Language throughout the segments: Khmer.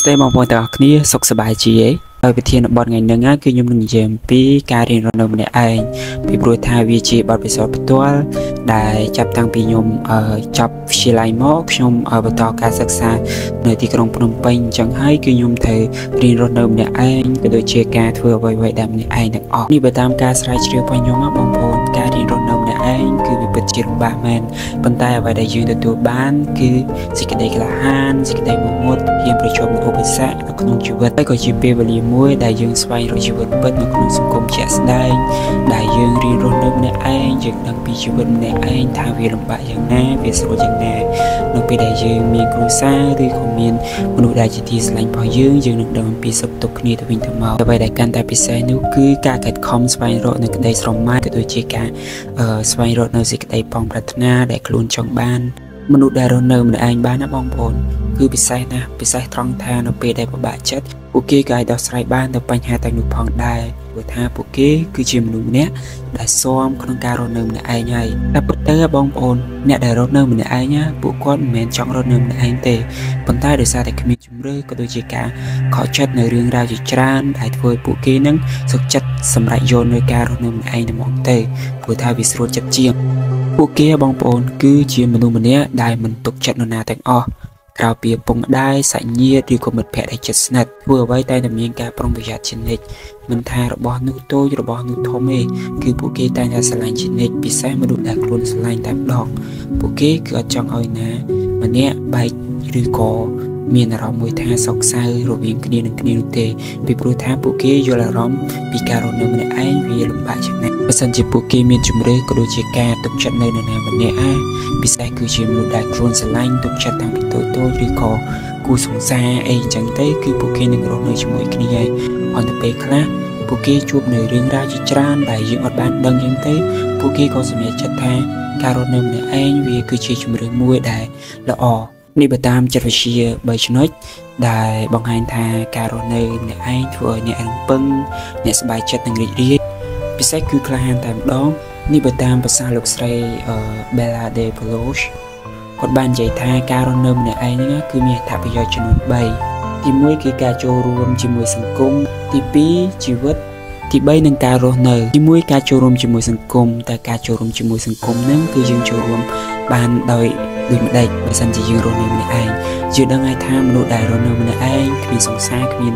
ស្តីបងប្អូនទាំងអស់គ្នាសុខសប្បាយជាហើយវិធានបទថ្ងៃនេះគឺខ្ញុំនឹងនិយាយអំពីការរៀនរស់នៅម្នាក់ឯងពីព្រោះថាវាជាបទពិសោធន៍ផ្ទាល់ដែលចាប់តាំងពីខ្ញុំចប់វិទ្យាល័យមកខ្ញុំបន្តការសិក្សានៅទីក្រុងភ្នំពេញអញ្ចឹងហើយគឺខ្ញុំត្រូវរៀនរស់នៅម្នាក់ឯងក៏ដូចជាការធ្វើអ្វីៗដែលម្នាក់ឯងទាំងអស់នេះបើតាមការស្រាវជ្រាវរបស់ខ្ញុំបងប្អូន ពិតជាលំបាកមែនប៉ុន្តែអ្វីដែលយើងទទួលបាន គឺសេចក្តីក្លាហានសេចក្តីមុតមុតហ៊ានប្រឈមនឹងឧបសគ្គនៅក្នុងជីវិតហើយក៏ជាពេលវេលាមួយដែលយើងស្វែងរកជីវិតពិតនៅក្នុងសង្គមជាក់ស្ដែងដែលយើងរៀនរស់នៅម្នាក់ឯងយើងដឹងពីជីវិតម្នាក់ឯងថាវាលំបាកយ៉ាងណាវាស្រួលយ៉ាងណានៅពេលដែលយើងមានគ្រួសារឬក៏មានមនុស្សដែលជាទីស្រឡាញ់របស់យើងយើងនឹងដឹងអំពីសុខទុក្ខគ្នាទៅវិញទៅមកអ្វីដែលកាន់តែពិសេសនោះគឺការខិតខំស្វែងរកនៅក្តីស្រមៃក៏ដូចជាការស្វែងរកនៅសេចក្តីប៉ងប្រាថ្នាដែលខ្លួនចង់បាន មនុស្សដែលរស់នៅម្នាក់ឯងបានណាបងប្អូនគឺពិសេសណាស់ពិសេសត្រង់ថានៅពេលដែលពិបាកចិត្ត ពួកគេក៏អាចដោះស្រាយបានទៅបញ្ហាទាំងនោះផងដែរព្រោះថាពួកគេគឺជាមនុស្សម្នាក់ដែលស៊ាំក្នុងការរស់នៅម្នាក់ឯងហើយតែពិតទៅបងប្អូនអ្នកដែលរស់នៅម្នាក់ឯងពួកគាត់មិនមែនចង់រស់នៅម្នាក់ឯងទេប៉ុន្តែដោយសារតែគ្មានជំរឿក៏ដូចជាការខកចិត្តនៅរឿងរ៉ាវជាច្រើនដែលធ្វើឲ្យពួកគេនឹងសុខចិត្តសម្រេចយកនៅការរស់នៅម្នាក់ឯងតែមកទេព្រោះថាវាស្រួលចិត្តជាងពួកគេបងប្អូនគឺជាមនុស្សម្នាក់ដែលមិនទុកចិត្តនរណាទាំងអស់ ក្រៅពីឪពុកម្ដាយសាច់ញាតិឬក៏មិត្តភ័ក្តិដែលជិតស្និទ្ធធ្វើអ្វីតែតែមានការប្រុងប្រយ័ត្នជានិច្ចមិនថារបស់នោះតូចរបស់នោះធំទេគឺពួកគេតែងតែស្រឡាញ់ជានិច្ចពិសេសមនុស្សដែលខ្លួនស្រឡាញ់តែម្ដងពួកគេគឺអត់ចង់ឲ្យណាម្នាក់បែកឬក៏ មានអារម្មណ៍មួយថាសោកសៅរវាងគ្នានឹងគ្នានោះទេពីព្រោះថាពួកគេយល់អារម្មណ៍ពីការរស់នៅម្នាក់ឯងវាលំបាកជាងណាស់បើសិនជាពួកគេមានជំរឿក៏ដូចជាការទុកចិត្តនៅនរណាម្នាក់ឯងពិសេសគឺជាមនុស្សដែលខ្លួនស្រឡាញ់ទុកចិត្តតាំងពីតូចតូចឬក៏គូសង្សារអីចឹងទៅគឺពួកគេនឹងរស់នៅជាមួយគ្នាហើយអន្តពេលខ្លះពួកគេជួបនៅរឿងរ៉ាវជាច្រើនដែលយើងអត់បានដឹងចឹងទេពួកគេក៏សម្រេចចិត្តថាការរស់នៅម្នាក់ឯងវាគឺជាជំរឿមួយដែលល្អ នេះបើតាមចិត្តវិទ្យា3ចំណុចដែលបង្ហាញថាការរស់នៅម្នាក់ឯងធ្វើឲ្យអ្នករំពឹងអ្នកសប្បាយចិត្តនិងរីករាយពិសេសគឺក្លាហានតែម្ដងនេះបើតាមភាសាលោកស្រី Bella de Peloche គាត់បាននិយាយថាការរស់នៅម្នាក់ឯងហ្នឹងគឺមានអត្ថប្រយោជន៍ចំនួន3ទី1គឺការចូលរួមជាមួយសង្គមទី2ជីវិតទី3នឹងការរស់នៅទី1ការចូលរួមជាមួយសង្គមតែការចូលរួមជាមួយសង្គមហ្នឹងគឺយើងចូលរួមបានដោយ ដូចម្ដេចបើសិនជាយើងរស់នៅម្នាក់ឯងយើងដឹងហើយថាមនុស្សដែលរស់នៅម្នាក់ឯងគ្មានសង្សារគ្មាន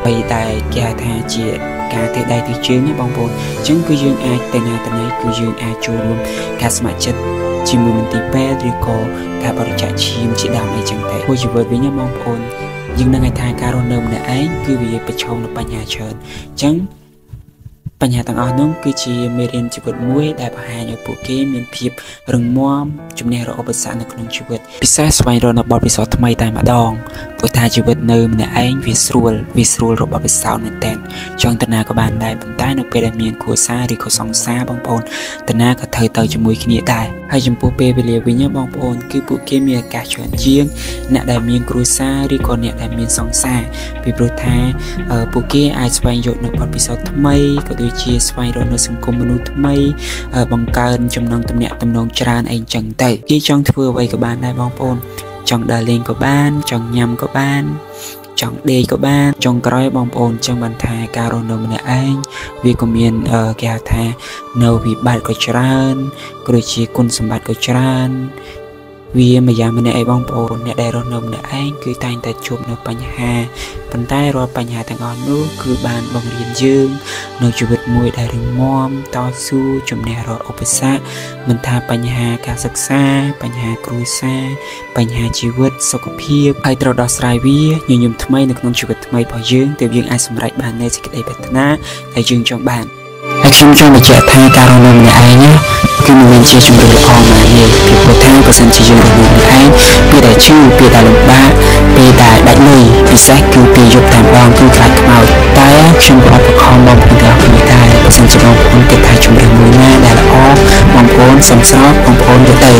អ្វីដែលគេហៅថាជាការទេដៃទីជើងណាបងប្អូនអញ្ចឹងគឺយើងអាចទៅណាទៅណីគឺយើងអាចចូលរួមការស្ម័គ្រចិត្តជាមួយមន្ទីរពេទ្យឬក៏ការបរិច្ចាគឈាមជាដើមអីចឹងទៅពួកជីវិតវិញណាបងប្អូនយើងនឹងឲ្យថាការរស់នៅម្នាក់ឯងគឺវាប្រឈមនឹងបញ្ហាច្រើនអញ្ចឹង បញ្ហាទាំងអស់នោះគឺជាមេរៀនជីវិតមួយដែលបង្ហាញឲ្យពួកគេមានភាពរឹងមាំជំនះរាល់ឧបសគ្គនៅក្នុងជីវិតពិសេសស្វែងរកនៅបទពិសោធន៍ថ្មីតែម្ដងព្រោះថាជីវិតនៅម្នាក់ឯងវាស្រួលវាស្រួលរបស់ពិសោធន៍មែនតើចង់ទៅណាក៏បានដែរប៉ុន្តែនៅពេលដែលមានគ្រួសារឬក៏សង្សារបងប្អូនទៅណាក៏ត្រូវទៅជាមួយគ្នាដែរហើយចំពោះពេលវេលាវិញបងប្អូនគឺពួកគេមានឱកាសច្រើនជាងអ្នកដែលមានគ្រួសារឬក៏អ្នកដែលមានសង្សារពីព្រោះថាពួកគេអាចស្វែងយល់នៅបទពិសោធន៍ថ្មីក៏ដូចជាស្វែងរកនៅសង្គមមនុស្សថ្មី បង្កើនចំណងទំនាក់ទំនងច្រើនអីចឹងទៅគេចង់ធ្វើអ្វីក៏បានដែរបងប្អូន ចង់ដើរលេងក៏បាន ចង់ញ៉ាំក៏បានចង់ដេកក៏បានចុងក្រោយបងប្អូនចឹងបានថាការរស់នៅម្នាក់ឯងវាក៏មានគេហៅថានៅវិបត្តិក៏ច្រើនក៏ដូចជាគុណសម្បត្តិក៏ច្រើន វាម្យ៉ាងម្នាក់ឯងបងប្អូនអ្នកដែលរស់នៅម្នាក់ឯងគឺតែងតែជួបនៅបញ្ហាប៉ុន្តែរាល់បញ្ហាទាំងអស់នោះគឺបានបង្រៀនយើងនៅជីវិតមួយដែលរឹងមាំតស៊ូជំនះរាល់ឧបសគ្គមិនថាបញ្ហាការសិក្សា បញ្ហាគ្រួសារបញ្ហាជីវិតសុខភាពហើយត្រូវដោះស្រាយវាញញឹមថ្មីនៅក្នុងជីវិតថ្មីរបស់យើងទើបយើងអាចសម្រេចបាននូវសេចក្តីប្រាថ្នាដែលយើងចង់បាន ហើយខ្ញុំចង់បញ្ជាក់ថាការរស់នៅម្នាក់ឯងគឺមិនមែនជាជំរឿនល្អណាស់ទេពីព្រោះថាបើសិនជាយើងរស់នៅម្នាក់ឯងពេលដែលឈឺពេលដែលលំបាកពេលដែលដាច់លុយពិសេសគឺពេលយប់តាមដងគឺខ្លាចខ្មោចតែខ្ញុំក៏ប្រខំបងប្អូនទាំងអស់គ្នាដែរបើសិនជាបងប្អូនគិតថាជំរឿនមួយណាដែលល្អបងប្អូនសំស្រោតបងប្អូនទៅទៅ